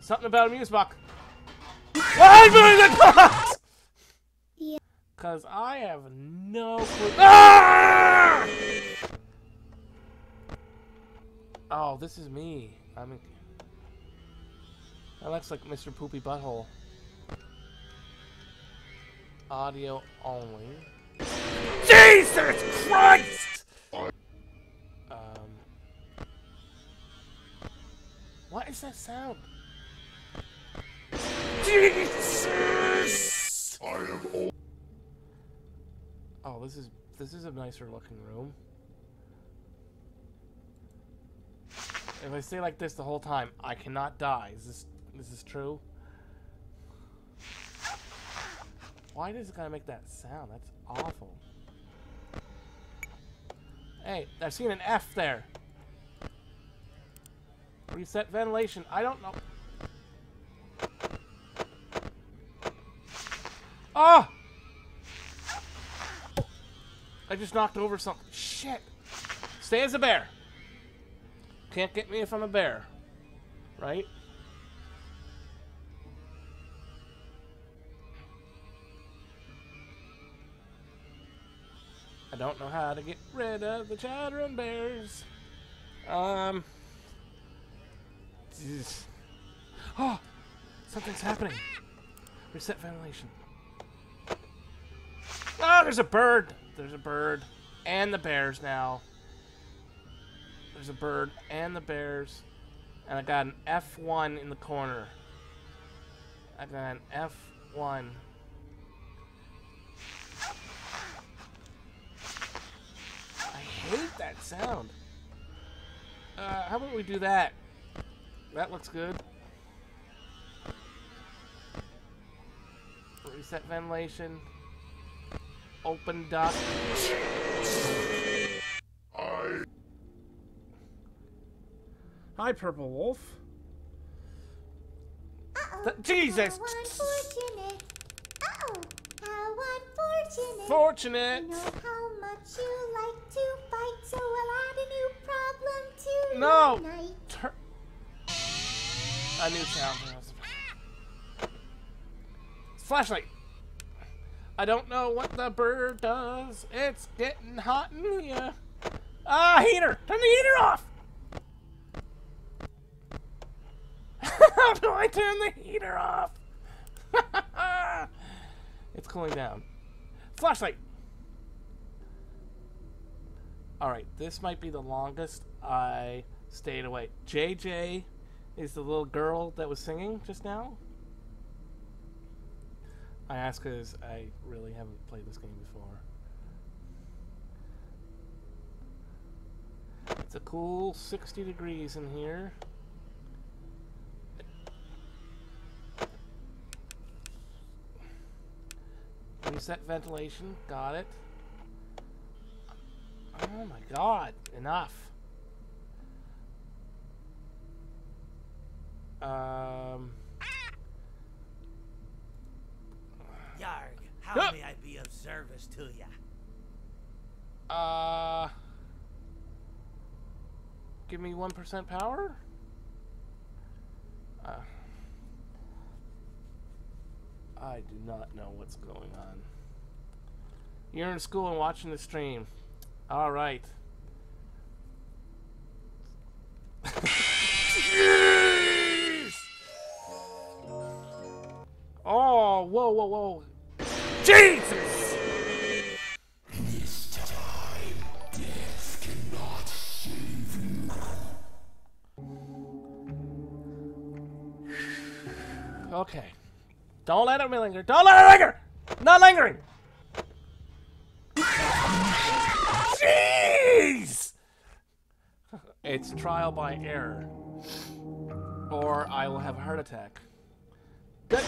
Something about a muse box. I'm the box! Yeah. Cause I have no clue. Ah! Oh, this is me. I mean, that looks like Mr. Poopy Butthole. Audio only. Jesus Christ! That sound? Jesus! I am old. Oh, this is this is a nicer looking room. If I stay like this the whole time, I cannot die. Is this is this true? Why does it gotta make that sound? That's awful. Hey, I've seen an F there. Reset ventilation. I don't know. Ah! I just knocked over something. Shit. Stay as a bear. Can't get me if I'm a bear. Right? I don't know how to get rid of the chattering bears. Um. Oh! Something's happening. Reset ventilation. Oh, there's a bird. There's a bird. And the bears now. There's a bird and the bears. And I got an F1 in the corner. I got an F1. I hate that sound. Uh, how about we do that? That looks good. Reset ventilation. Open duct. I Hi, Purple Wolf. Uh-oh. Jesus! How unfortunate. Uh-oh. How unfortunate. Fortunate! You know how much you like to fight, so we'll add a new problem to No. your night. Tur- a new sound. Flashlight. I don't know what the bird does. It's getting hot in here. Ah, heater! Turn the heater off! How do I turn the heater off? it's cooling down. Flashlight! Alright, this might be the longest I stayed awake. JJ is the little girl that was singing just now. I ask because I really haven't played this game before. It's a cool 60 degrees in here. Reset ventilation, got it. Oh my god, enough. Um, Yarg, how may I be of service to ya? uh, give me 1% power? Uh, I do not know what's going on. You're in school and watching the stream. All whoa, whoa. Jesus! this time death cannot save you. Okay. Don't let it linger. Don't let it linger! Not lingering! Jeez! It's trial by error. Or I will have a heart attack. Good.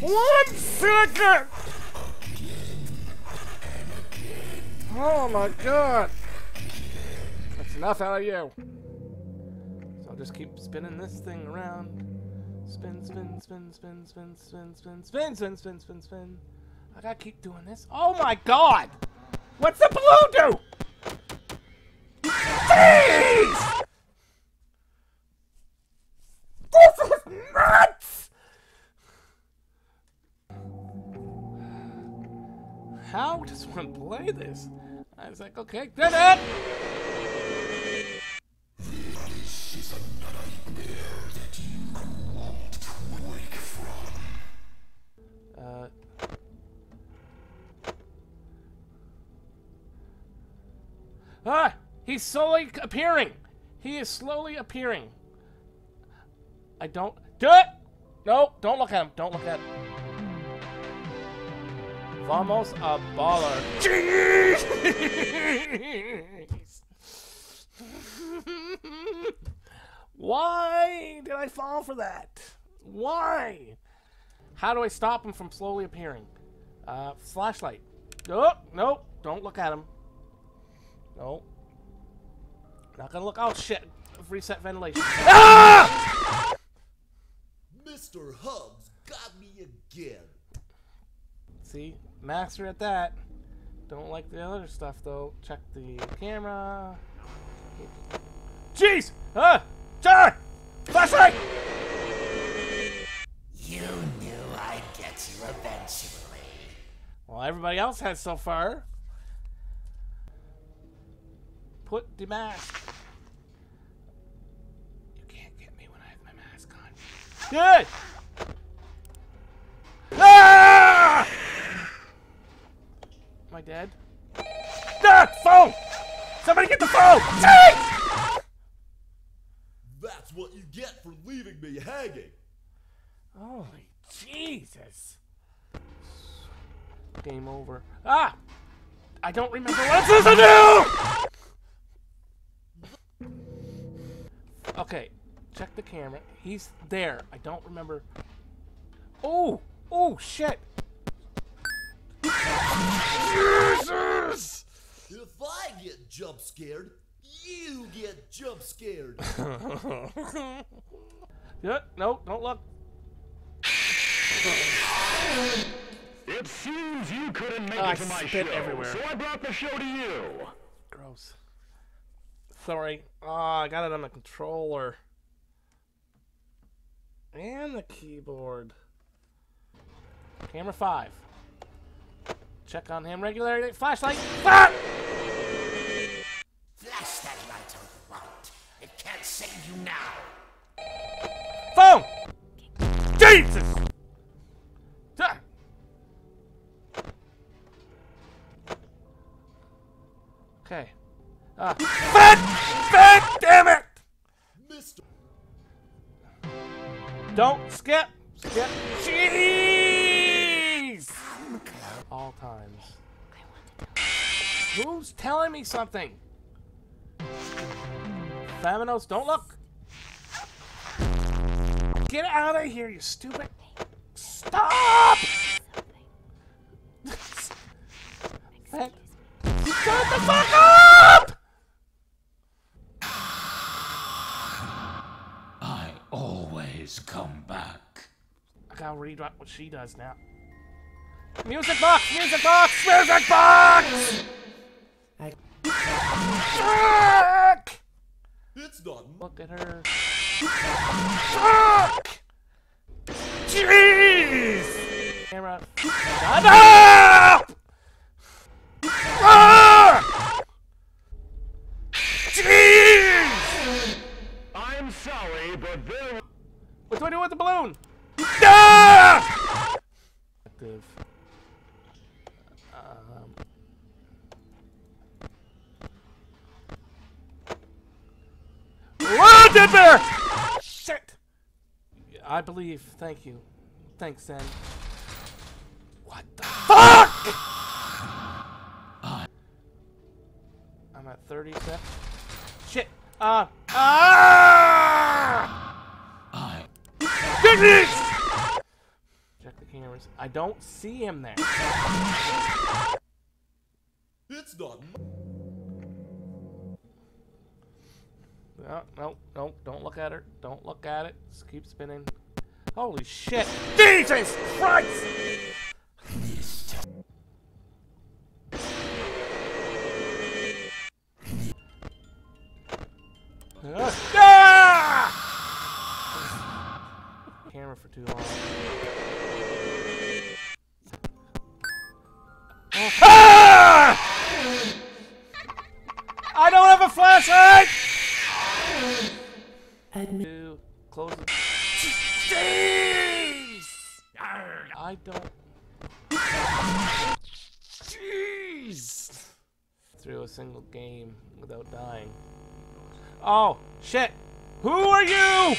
One second! Oh my god! That's enough out of you. So I'll just keep spinning this thing around. Spin, spin, spin, spin, spin, spin, spin, spin, spin, spin, spin, spin. I gotta keep doing this. Oh my god! What's the balloon do? How want to play this? I was like, okay, did it! Uh. Ah! He's slowly appearing! He is slowly appearing. I don't. Do it! No, don't look at him. Don't look at him. Vamos a baller. Jeez! Why did I fall for that? Why? How do I stop him from slowly appearing? Uh, flashlight. Oh, no, don't look at him. No. Not gonna look. Oh shit! Reset ventilation. Ah! Mr. Hugs got me again. See, master at that. Don't like the other stuff though. Check the camera. Jeez! Ah! John! Flashlight! You knew I'd get you eventually. Well, everybody else has so far. Put the mask. You can't get me when I have my mask on. Good! Ah! Am I dead? Ah! Phone! Somebody get the phone! Jeez! That's what you get for leaving me hanging. Holy Jesus. Game over. Ah! I don't remember what this to do! Okay, check the camera. He's there. I don't remember. Oh! Oh, shit! Jesus! If I get jump scared, you get jump scared. Yeah, no, don't look. It seems you couldn't make Ah, it to my spit show, everywhere. so I brought the show to you. Gross. Sorry. Oh, I got it on the controller. And the keyboard. Camera 5. Check on him regularly. Flashlight. Ah! Flash that light on around. It can't save you now. Phone! Jesus! Ah. Fat! Fat! Damn it! Mr. Don't skip! Skip! Jeez! All times. Who's telling me something? Faminos, don't look! Get out of here, you stupid! Stop! Shut the fuck up! I always come back. I gotta read what what she does now. Music box! Music box! Music box! Fuck! It's not m- Look at her. Fuck! Jeez! Camera. Active. Um. Whoa, dead bear! Shit! I believe. Thank you. Thanks, Zen. What the fuck? I'm at 30 seconds. Shit. Uh. Ah! I Goodness! Cameras. I don't see him there. It's not m- No, no, no, don't look at her. Don't look at it. Just keep spinning. Holy shit. Jesus Christ! Ah! I don't have a flashlight. Close the. Jeez! I don't. Jeez! Through a single game without dying. Oh, shit! Who are you?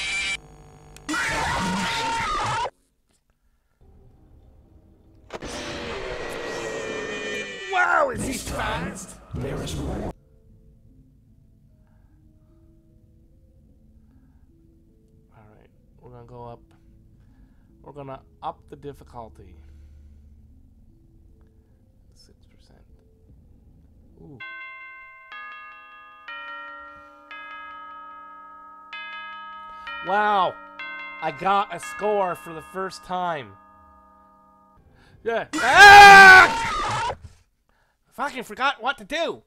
Difficulty. 6%. Ooh. Wow! I got a score for the first time. Yeah. Ah! Fucking forgot what to do.